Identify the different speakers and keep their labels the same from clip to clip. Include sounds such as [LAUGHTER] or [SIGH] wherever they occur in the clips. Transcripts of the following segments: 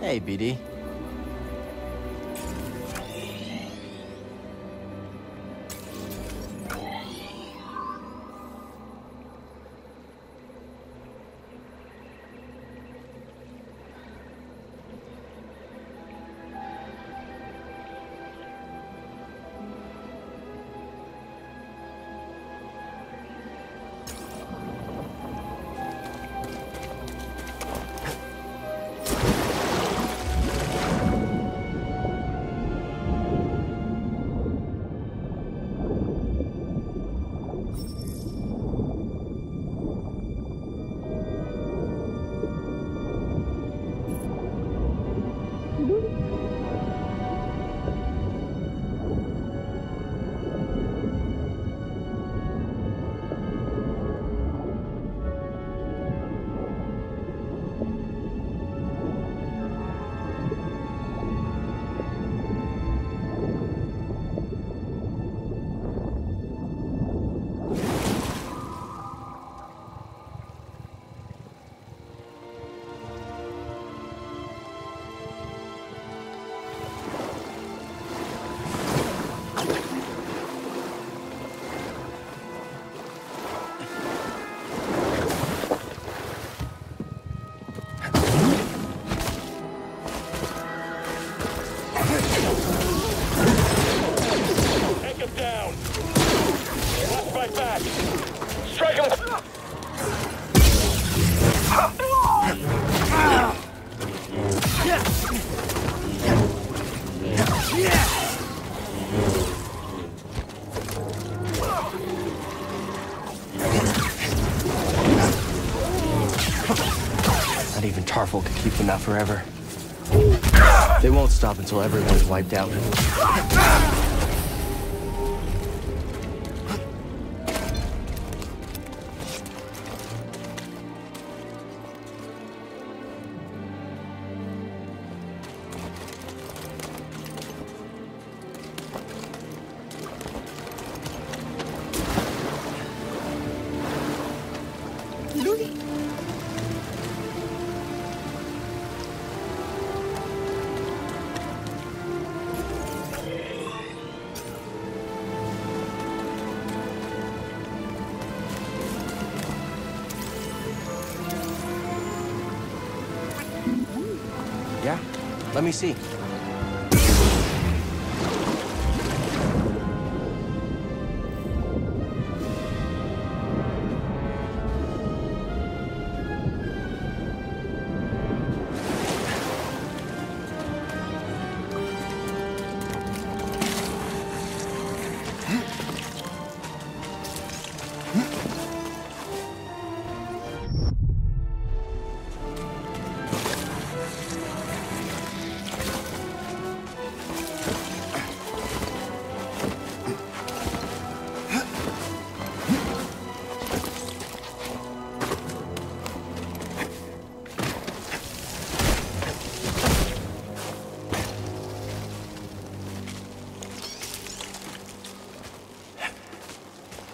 Speaker 1: Hey, BD. Keep them out forever. They won't stop until everyone's wiped out. Let me see.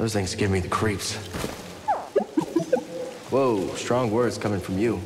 Speaker 1: Those things give me the creeps. Whoa, strong words coming from you.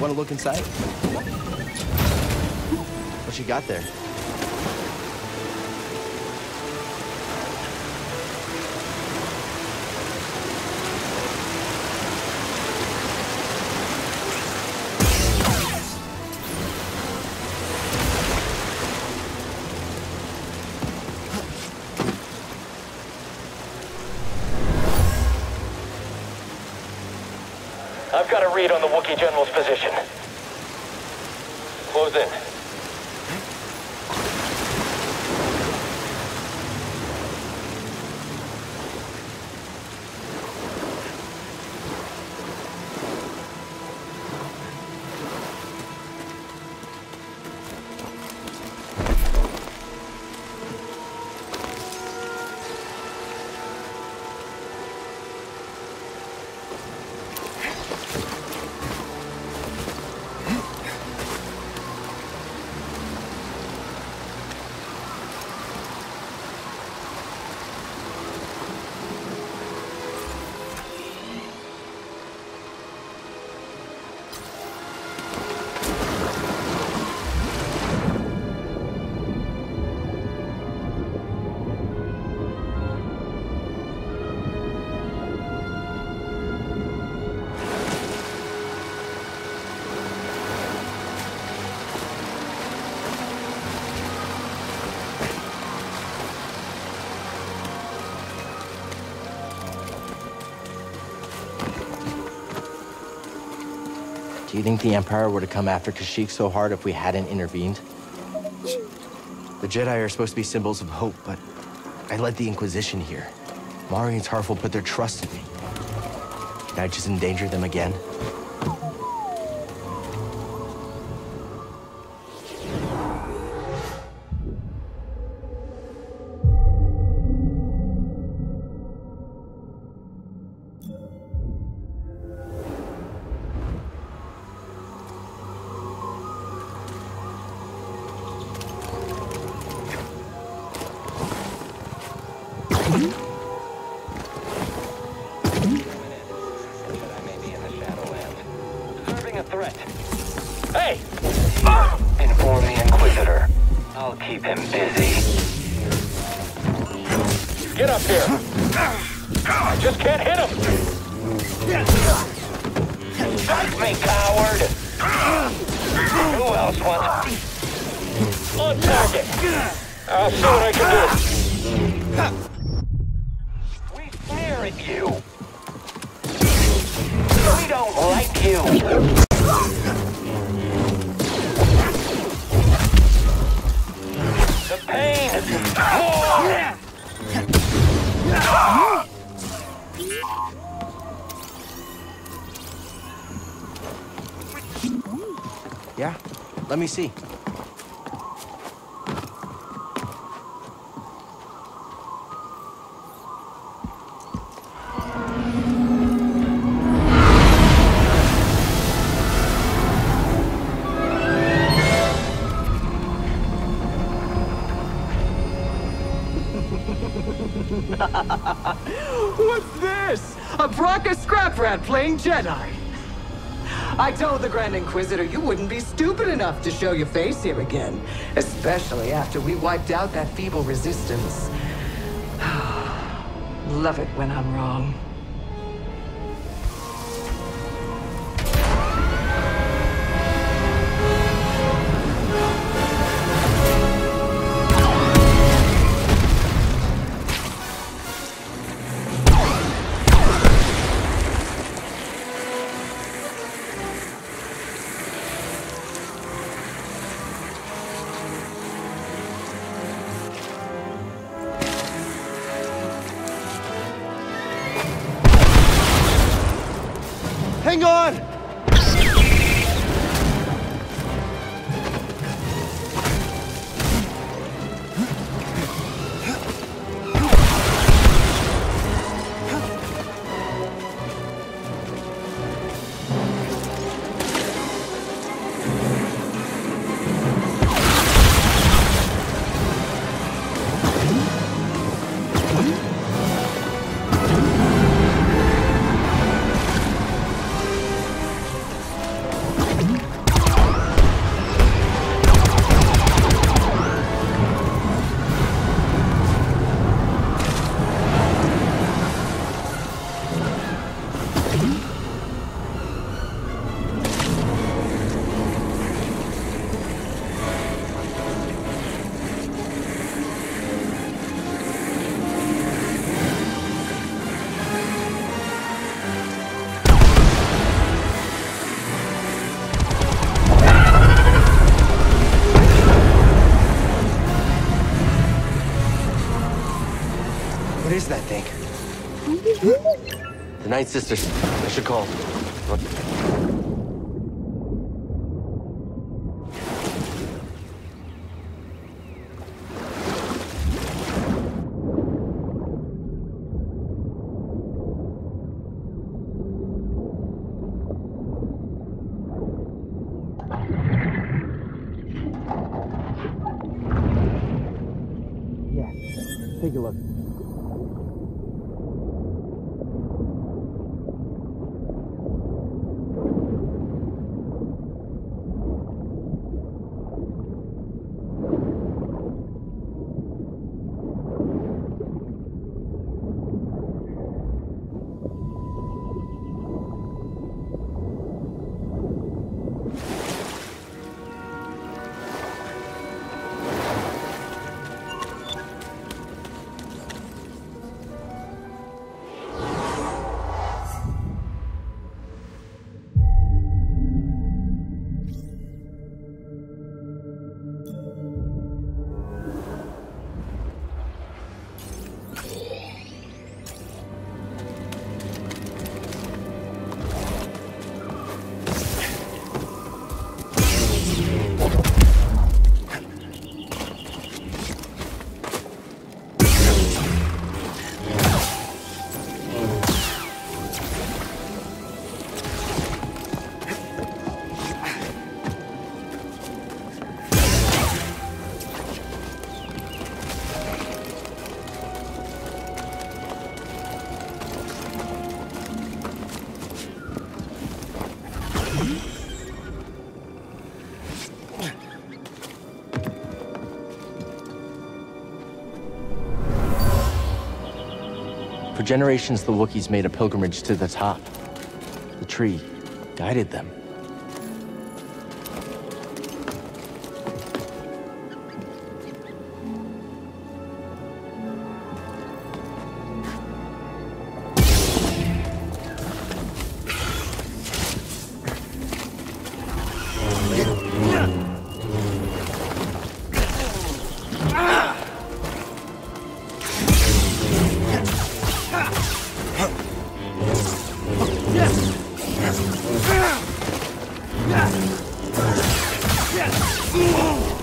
Speaker 1: Want to look inside? What you got there?
Speaker 2: Read on the Wookiee General's position.
Speaker 1: Do you think the Empire would have come after Kashyyyk so hard if we hadn't intervened? The Jedi are supposed to be symbols of hope, but I led the Inquisition here. Mari and Tarful put their trust in me. Did I just endanger them again?
Speaker 3: Like
Speaker 4: Jedi. I told the Grand Inquisitor you wouldn't be stupid enough to show your face here again, especially after we wiped out that feeble resistance. [SIGHS] Love it when I'm wrong.
Speaker 1: Hang on! Night Sisters. I should call. Yeah, take a look. Generations, the Wookiees made a pilgrimage to the top. The tree guided them. Want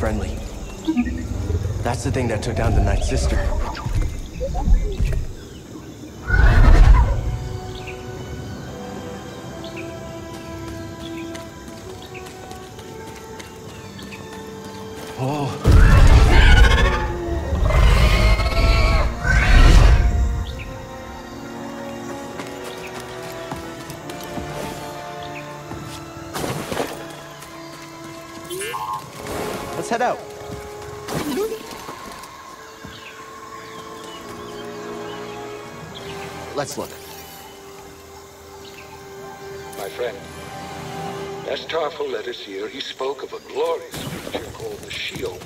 Speaker 1: friendly. That's the thing that took down the Night Sister. Whoa. Let's look.
Speaker 5: My friend, as Tarful led us here, he spoke of a glorious creature called the Shyyyo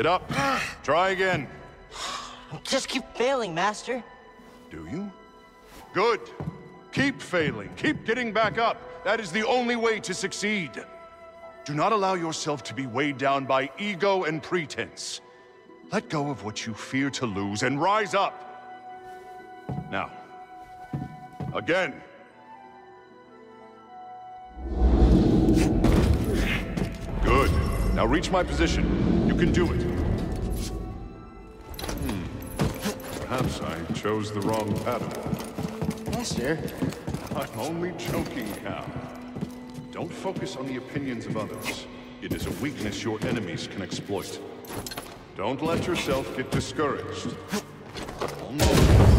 Speaker 6: Get up. Try again.
Speaker 1: Just keep failing, Master.
Speaker 6: Do you? Good. Keep failing. Keep getting back up. That is the only way to succeed. Do not allow yourself to be weighed down by ego and pretense. Let go of what you fear to lose and rise up. Now, again. Good. Now reach my position. You can do it. Perhaps I chose the wrong Padawan.
Speaker 1: Master?
Speaker 6: I'm only joking, Cal. Don't focus on the opinions of others. It is a weakness your enemies can exploit. Don't let yourself get discouraged. Almost.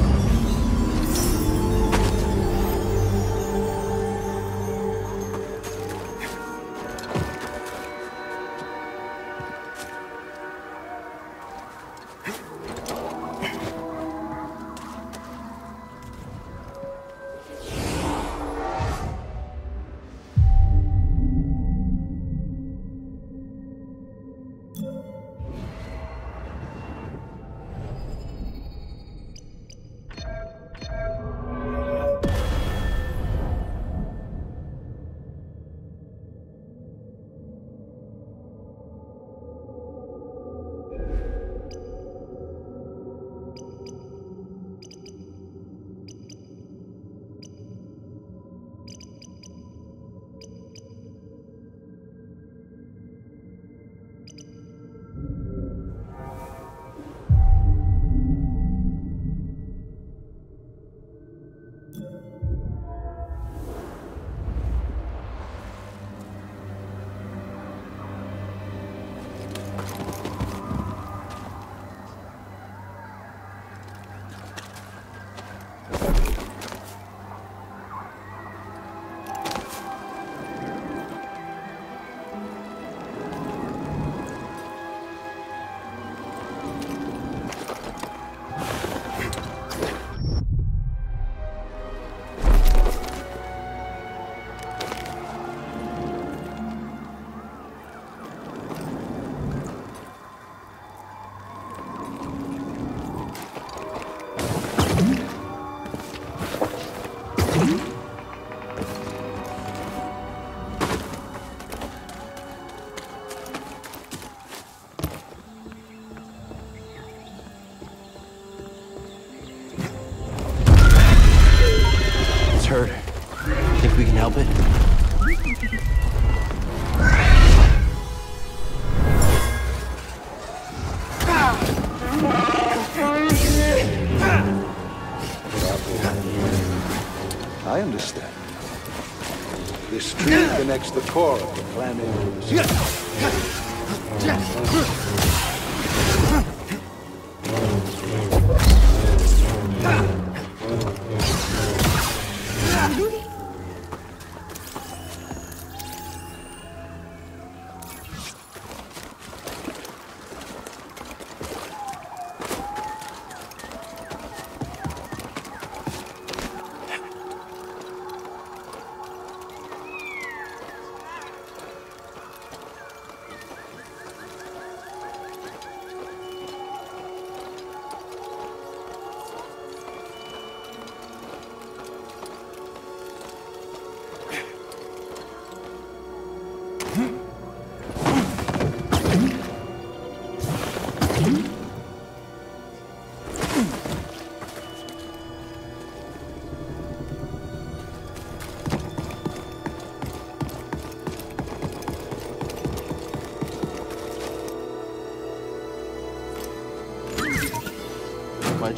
Speaker 5: The core of the planet to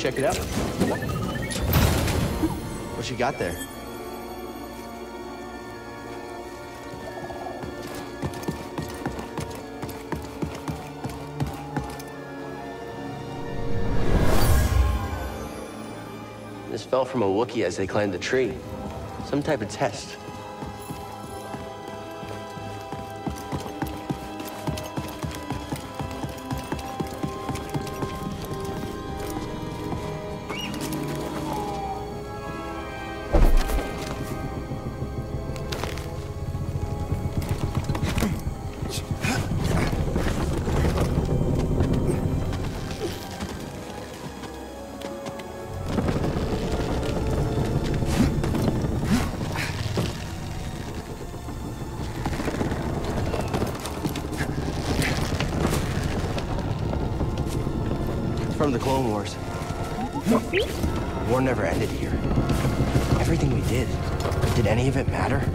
Speaker 1: check it out? What you got there? This fell from a Wookiee as they climbed the tree. Some type of test. The Clone Wars. The war never ended here. Everything we did, did any of it matter?